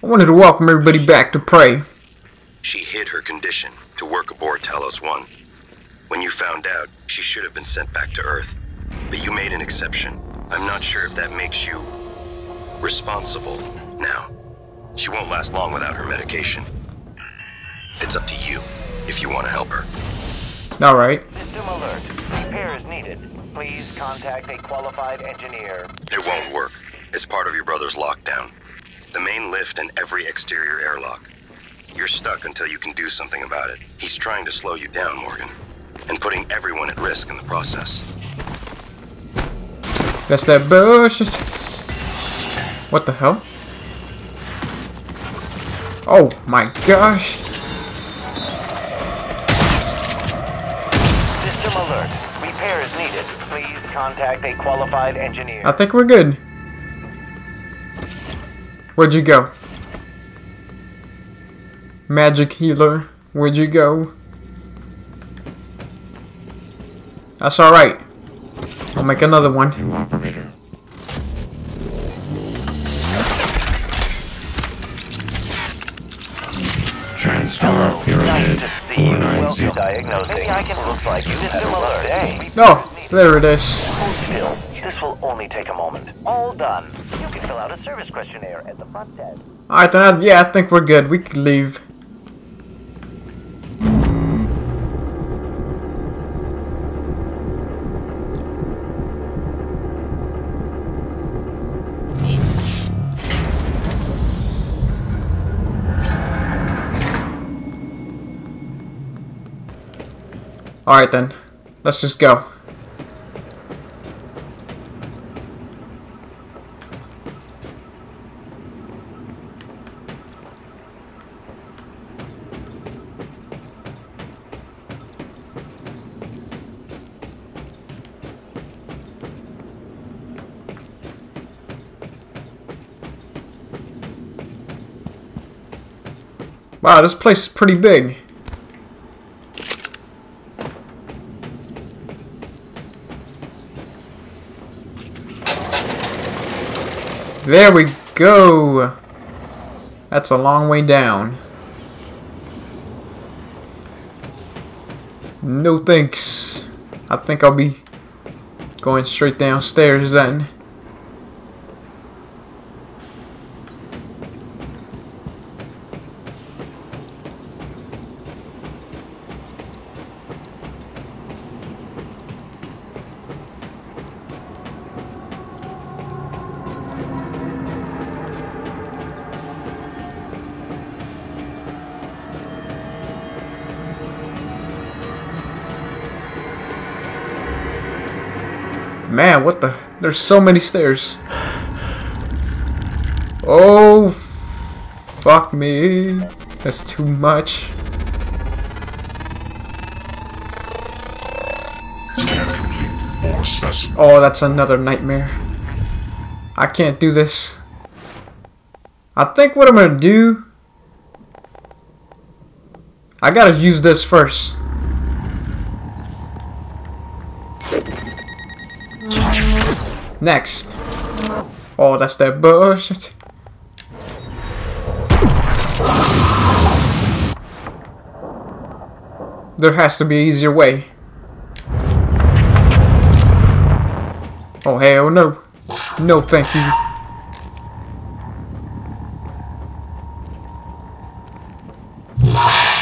I wanted to welcome everybody back to Prey. She hid her condition to work aboard Talos 1. When you found out, she should have been sent back to Earth. But you made an exception. I'm not sure if that makes you responsible now. She won't last long without her medication. It's up to you if you want to help her. Alright. System alert. Repair is needed. Please contact a qualified engineer. It won't work. It's part of your brother's lockdown. The main lift and every exterior airlock. You're stuck until you can do something about it. He's trying to slow you down, Morgan. And putting everyone at risk in the process. That's that bullshit. What the hell? Oh my gosh. System alert. Repair is needed. Please contact a qualified engineer. I think we're good. Where'd you go? Magic healer, where'd you go? That's alright. I'll make another one. New Pyramid Nice to see you. Welcome 490. Maybe I can look like you System. Day. No, there it is. Hold still. This will only take a moment. All done. You can fill out a service questionnaire at the front desk. Alright then, I, yeah, I think we're good. We can leave. Alright then, let's just go. Wow, this place is pretty big. There we go. That's a long way down. No thanks. I think I'll be going straight downstairs then. Man, what the? There's so many stairs. Oh, fuck me. That's too much. Oh, that's another nightmare. I can't do this. I think what I'm gonna do. I gotta use this first. Next. Oh, that's that bullshit. There has to be an easier way. Oh hell no. No thank you.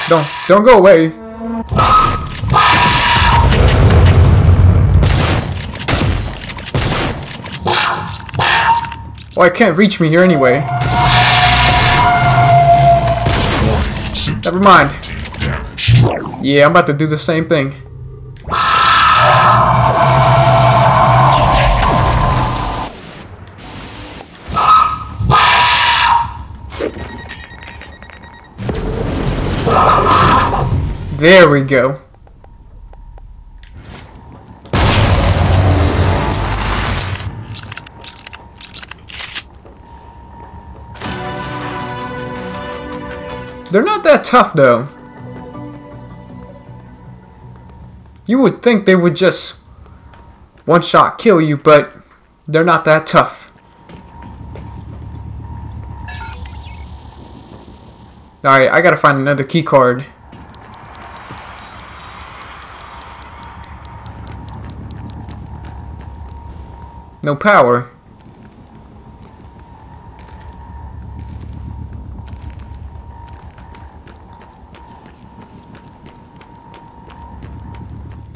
Don't don't go away. Oh, I can't reach me here anyway. Never mind. Yeah, I'm about to do the same thing. There we go. They're not that tough though. You would think they would just one shot kill you, but they're not that tough. Alright, I gotta find another key card. No power.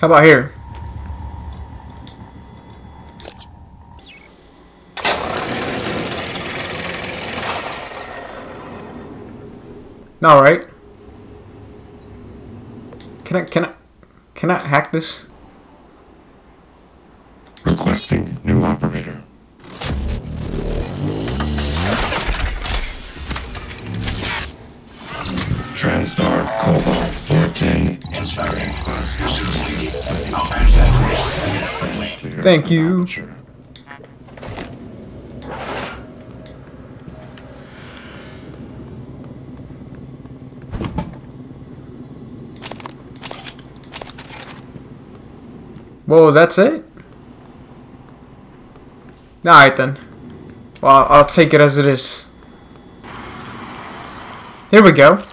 How about here? All right. Can I can I can I hack this? Requesting new operator. TranStar Cobalt 14. Thank you. Whoa, that's it? Alright then. Well, I'll take it as it is. Here we go.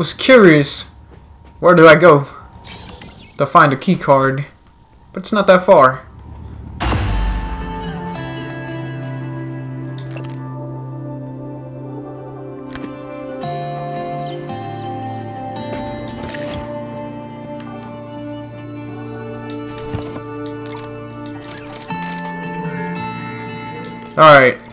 Was curious. Where do I go? To find a key card. But it's not that far. Alright.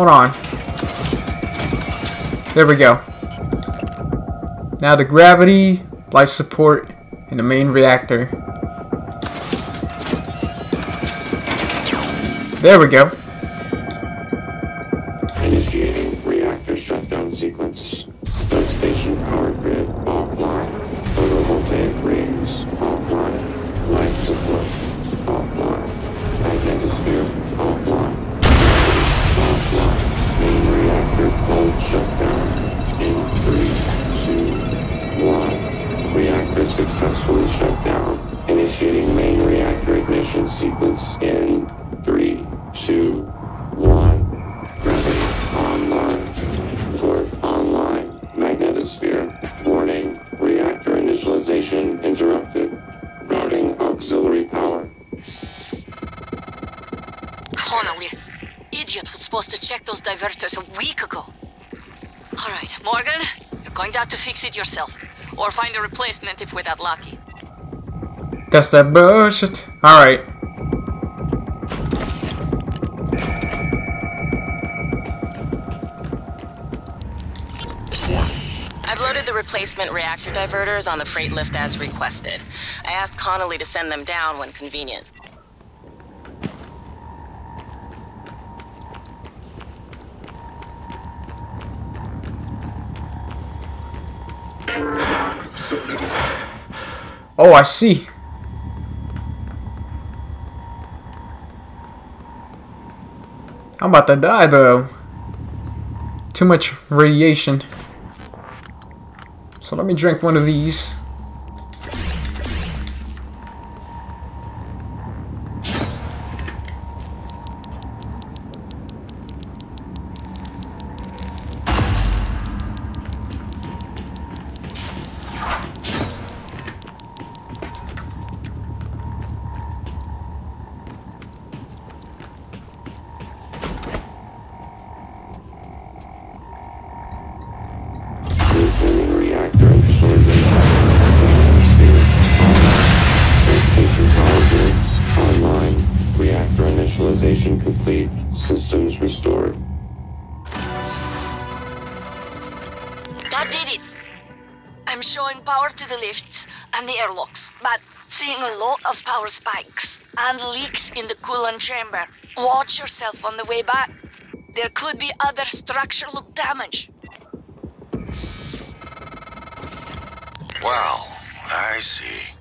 Hold on. There we go. Now the gravity, life support, and the main reactor. There we go. Those diverters a week ago. Alright, Morgan, you're going to have to fix it yourself. Or find a replacement if we're that lucky. That's that bullshit. Alright. I've loaded the replacement reactor diverters on the freight lift as requested. I asked Connolly to send them down when convenient. Oh, I see. I'm about to die though. Too much radiation. So let me drink one of these. Substation online. Reactor initialization complete. Systems restored. That did it! I'm showing power to the lifts and the airlocks, but seeing a lot of power spikes and leaks in the coolant chamber. Watch yourself on the way back. There could be other structural damage. Well, I see.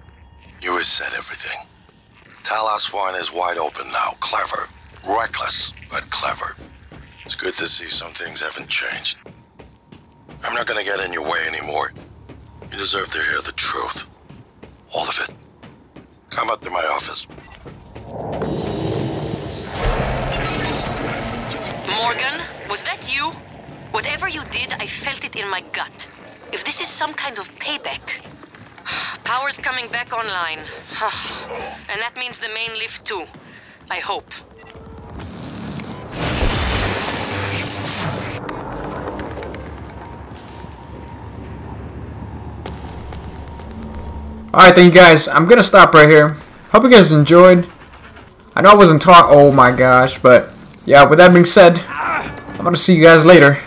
You reset everything. Talos 1 is wide open now. Clever. Reckless, but clever. It's good to see some things haven't changed. I'm not gonna get in your way anymore. You deserve to hear the truth. All of it. Come up to my office. Morgan, was that you? Whatever you did, I felt it in my gut. If this is some kind of payback. Power's coming back online. and that means the main lift too. I hope. Alright then you guys, I'm gonna stop right here. Hope you guys enjoyed. I know I wasn't talk oh my gosh, but yeah, with that being said, I'm gonna see you guys later.